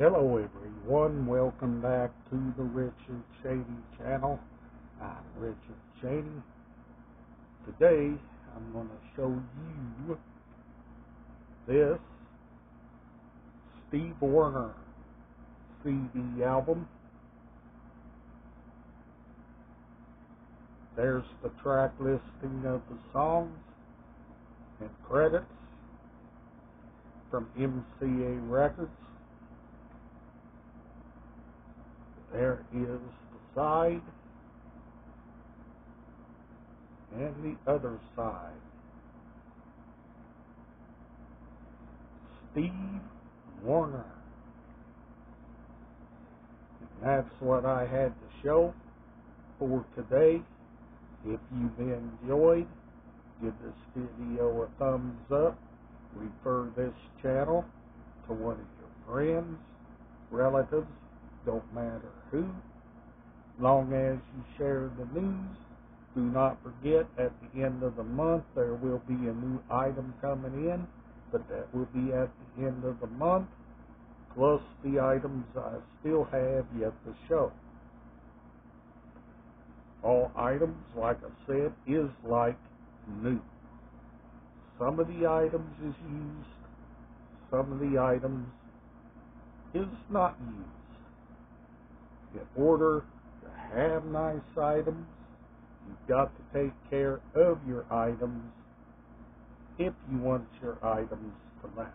Hello everyone, welcome back to the Richard Chaney channel. I'm Richard Chaney. Today I'm going to show you this Steve Wariner CD album. There's the track listing of the songs and credits from MCA Records. There is the side and the other side. Steve Wariner. And that's what I had to show for today. If you've enjoyed, give this video a thumbs up. Refer this channel to one of your friends, relatives, don't matter who. Long as you share the news, do not forget at the end of the month there will be a new item coming in, but that will be at the end of the month, plus the items I still have yet to show. All items, like I said, is like new. Some of the items is used, some of the items is not used in order to have nice items, you've got to take care of your items if you want your items to last.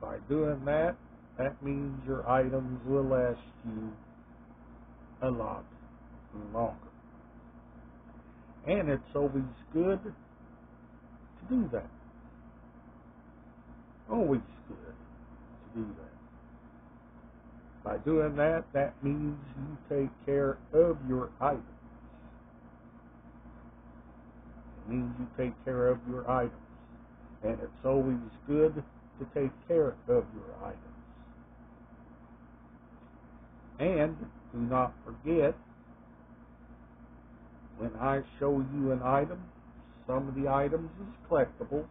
By doing that, that means your items will last you a lot longer. And it's always good to do that. Always good to do that. By doing that, that means you take care of your items. It means you take care of your items. And it's always good to take care of your items. And do not forget, when I show you an item, some of the items is collectibles,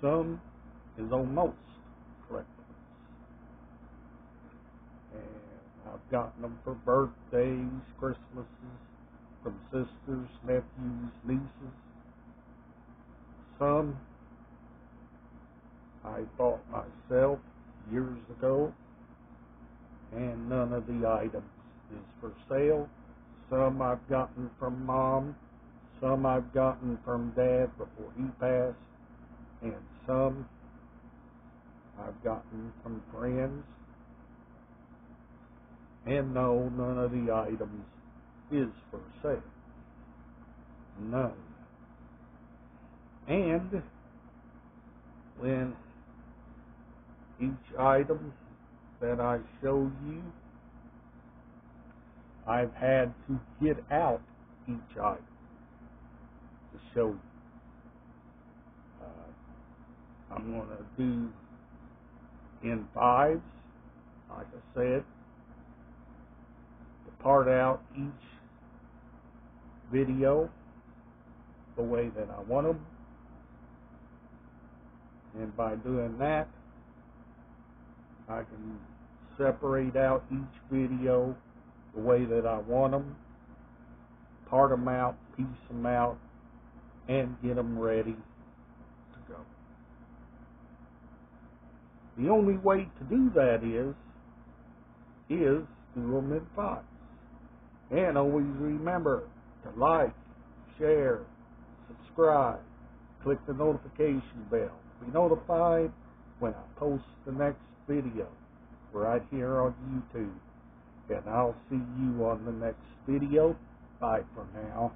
some is almost I've gotten them for birthdays, Christmases, from sisters, nephews, nieces. Some I bought myself years ago, and none of the items is for sale. Some I've gotten from mom, some I've gotten from dad before he passed, and some I've gotten from friends and no, none of the items is for sale. None. And when each item that I show you, I've had to get out each item to show you. Uh, I'm going to do in fives, like I said, part out each video the way that I want them. And by doing that, I can separate out each video the way that I want them, part them out, piece them out, and get them ready to go. The only way to do that is, is do them in five. And always remember to like, share, subscribe, click the notification bell. Be notified when I post the next video right here on YouTube. And I'll see you on the next video. Bye for now.